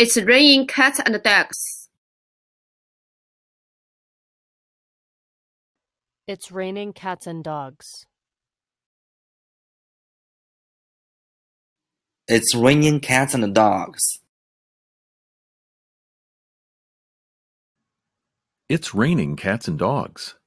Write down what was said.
It's raining cats and dogs. It's raining cats and dogs. It's raining cats and dogs. It's raining cats and dogs.